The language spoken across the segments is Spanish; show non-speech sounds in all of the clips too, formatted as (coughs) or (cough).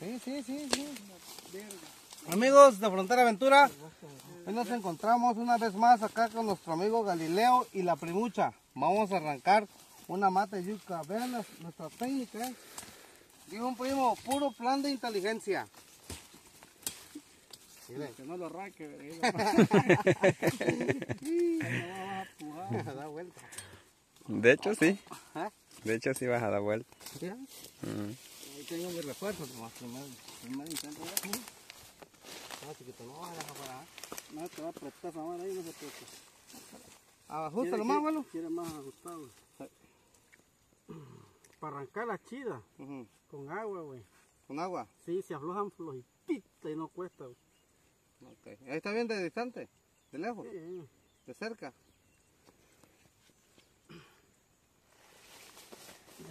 Sí, sí, sí, sí. Amigos de Frontera Aventura, hoy nos encontramos una vez más acá con nuestro amigo Galileo y la primucha. Vamos a arrancar una mata de yuca. Vean las- nuestra técnica. ¿eh? Dijo un primo, puro plan de inteligencia. Miren. Que no lo arranque, (laughs) Da vuelta. De hecho, sí. ¿Ah? De hecho, sí vas a dar vuelta. Mm. Ahí tengo mi refuerzo, nomás primero. Primer intento. ¿verdad? No, chiquito, no vayas afuera. ¿eh? No, te va a apretar esa mano ahí, no se preocupe. Ajustalo más, abuelo. Quiere más ajustado. Para arrancar la chida, Ujú. con agua, güey. Con agua. Sí, se aflojan flojitita y no cuesta, güey. Ok. Ahí está bien de distante, de lejos, Sí, de cerca.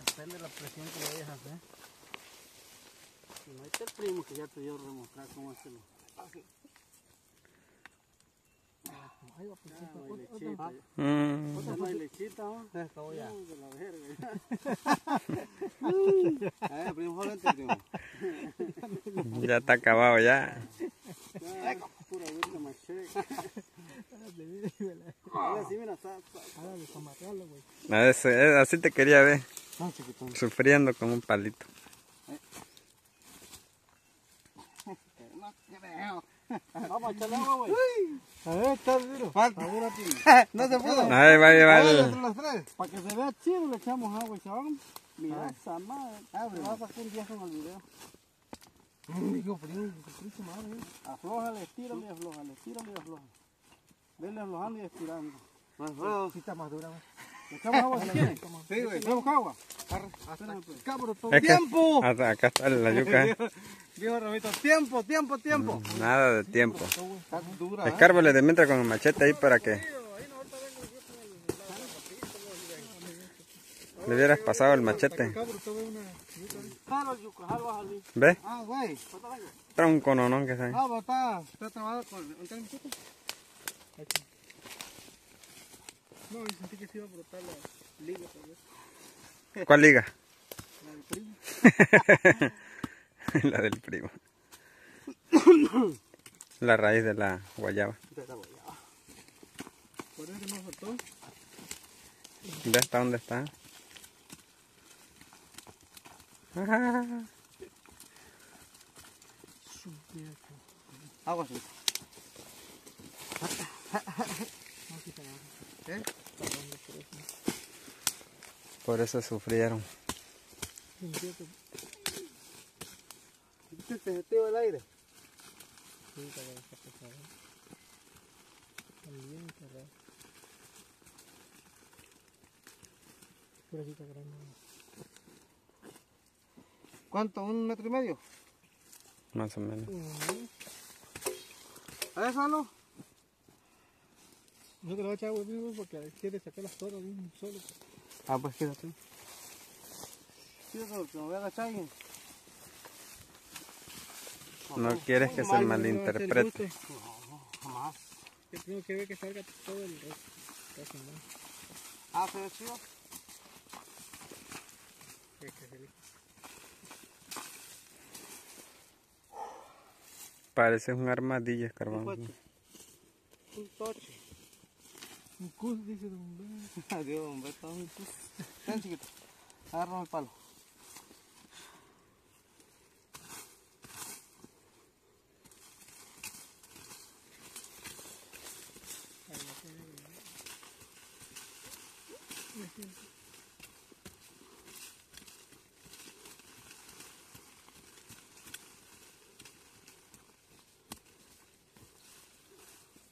depende de la presión que le vayas a hacer. No hay el primo que ya te dio a demostrar cómo hacerlo. Ahí va, pues, Ah, otra- no hay otra- lechita. otra- Mm. Ya no hay lechita, ¿no? Esto ya. De la verga. (laughs) Primo, volante, primo. (laughs) Ya está acabado ya. Ya, pura vuelta macheca. Ahora sí, mira, está, está. Hágale para matarlo, güey. A ese- así te quería ver, chiquito. sufriendo con un palito. No te veo. Vamos a echarle agua, güey. A ver, está duro. Falta. (laughs) No se pudo. Ahí va a llevar. Para que se vea chido le echamos agua van. Mira esa madre. Abre. Vas a sacar un día con el video. Primo, primo, su madre. Aflójale, estírale y aflójale, estírale y aflójale. Vele aflojando y estirando. Más. Sí está más dura, güey. ¿Le echamos agua si? Sí, güey. ¿Le echamos agua? Pues. Todo. Que- ¡Tiempo! hasta acá está la yuca. (laughs) Dijo Ramito, tiempo, tiempo, tiempo. Nada de tiempo. Dura, ¿eh? Escárbale de mientras con el machete ahí para que le hubieras pasado el machete. ¿Ves? Ah, güey. Tronco no, no, que sabe. Ah, pero está, está trabado con. No, yo sentí que se iba a brotar la liga, tal. ¿Cuál liga? La del primo. (laughs) la del primo. (coughs) La raíz de la guayaba. Por eso nos faltó. ¿Ves hasta dónde está? Agua, (coughs) sí. ¿Eh? Por eso sufrieron. ¿Viste este sentido del aire? También cerrado. Pura chica grande. ¿Cuánto? ¿Un metro y medio? Más o menos. ¿A eso no? No te lo voy a echar agua mismo porque quiere sacar las torres de un solo. Ah, pues quédate. Sí, eso, que me voy a agachar y... No quieres que se malinterprete. No, jamás. Yo tengo que ver que salga todo el resto. Ah, se ve chido. Parece un armadillo coche. Un toche. Un cus, dice Don Ben. Adiós, hombre, está muy pus. Ten, chiquito. Agárrame el palo.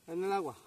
En el agua.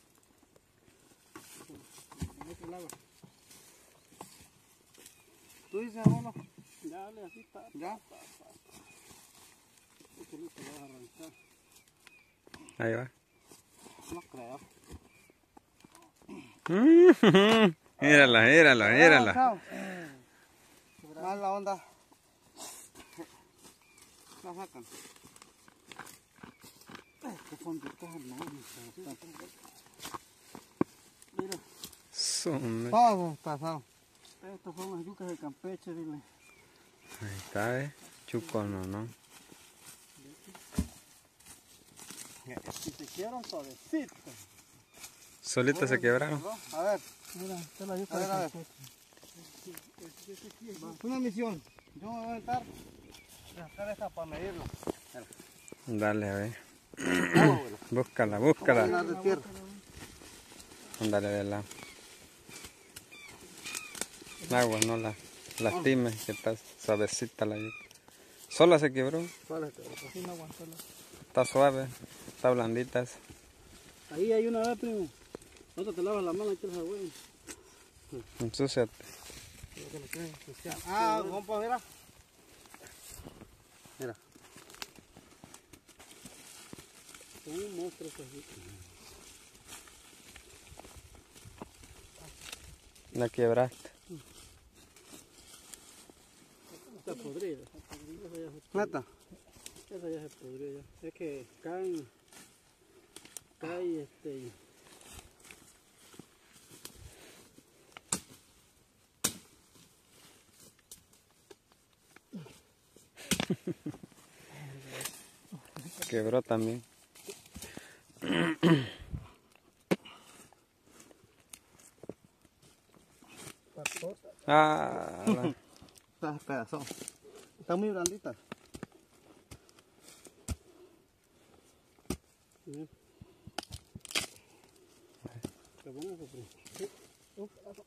Otro lado. Tú dices, bueno. Dale, así está. ¿Ya? Lo vas a arrancar. Ahí va. No creo. (laughs) Mírala, mírala, mírala. Chao. Mala onda. La sacan. Qué fondito es. Su me- Todos pasaron. estas son las yucas de Campeche, dile. Ahí está, ¿eh? Chuco, no, no. Si se quieran suavecitas. Solitas se quebraron. A ver, Mira, esta es la yuca A de ver, a ver. Campeche. una misión. Yo me voy a aventar. Sacar esta para medirlo. Dale, a ver. (clears throat) Búscala, búscala. llenar de tierra. Agua, no la lastime, que está suavecita la yuca. Sola se quebró. Así no aguantó la- Está suave, está blandita. esa. Ahí hay una vez, primo. No te lavas la mano y te la güey. Ensúciate. Ah, compa, mira. Mira. Son un monstruo yucas. La quebraste. Está. Está podrida. Esa ya se. Esa ya se podría ya. Es que caen, cae este, Quebró también. Ah, la- Está pedazo. Está muy blandita. ¿no? Qué bueno eso, primo. Sí. Un pedazo.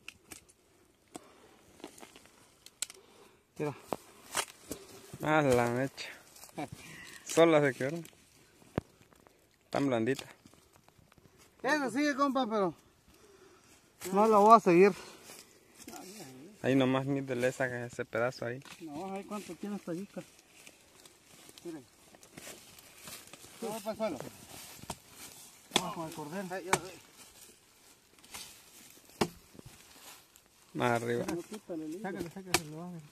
Mira. ah, la mecha. Sola se quebró. Tan blandita. Eso sigue, compa, pero no lo voy a seguir. Ahí nomás mide le sacas ese pedazo ahí. No, a ver cuánto tiene esta yuca. Miren. Todo para el suelo. Vamos con el cordero. Ay, ya, ay. Más arriba. No quítale el hilo. Sácale, sácale, se lo va a ver.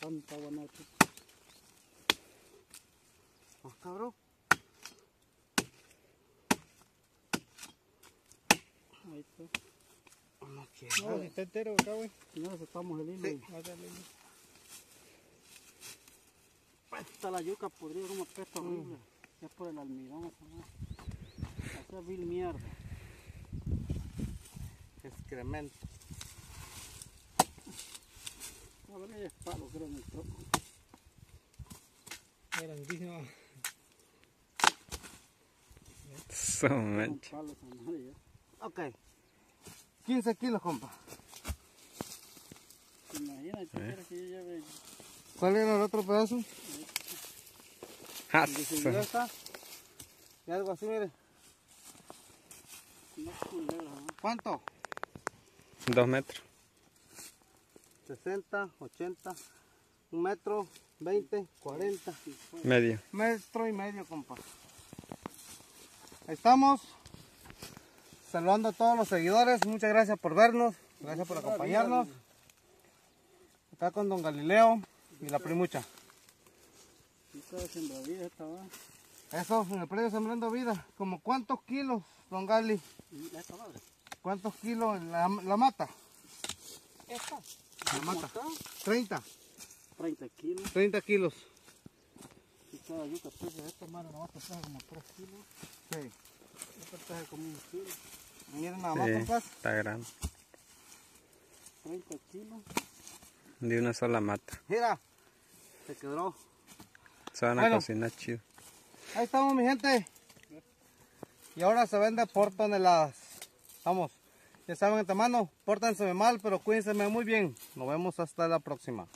Tanta guanacha. Pues, cabrón. No. No, está entero acá, güey. Señores, sacamos el hilo. Sí. y- Está la yuca podrida como apesta horrible. Es por el almidón esa madre. Esa es vil mierda. Excremento. A ver, palo, creo, en el troco. Grandísimo. (laughs) Madre ya. Ok. 15 kilos, compa. Imagínate, quieres que yo lleve ¿Cuál era el otro pedazo? Ah, seguridad está. Y algo así, mire. ¿Cuánto? Dos metros. 60, 80, un metro, 20, 40. Medio. Metro y medio, compa. Ahí estamos. Saludando a todos los seguidores. Muchas gracias por vernos. Gracias por acompañarnos. Acá con Don Galileo y la primucha. Eso, en el predio Sembrando Vida. ¿Como cuántos kilos, Don Gali? ¿Cuántos kilos en la, la mata? Esta. La mata. Acá, 30. 30 kilos. 30 kilos. Y cada yuca pesa esta madre no va a pesar como 3 kilos. Sí. Miren nada más, Sí, está grande. 30 kilos. De una sola mata. Mira. Se quebró. Se van a cocinar chido. Ahí estamos, mi gente. Y ahora se vende por toneladas. Vamos. Ya saben, antemano, pórtense mal, pero cuídense muy bien. Nos vemos hasta la próxima.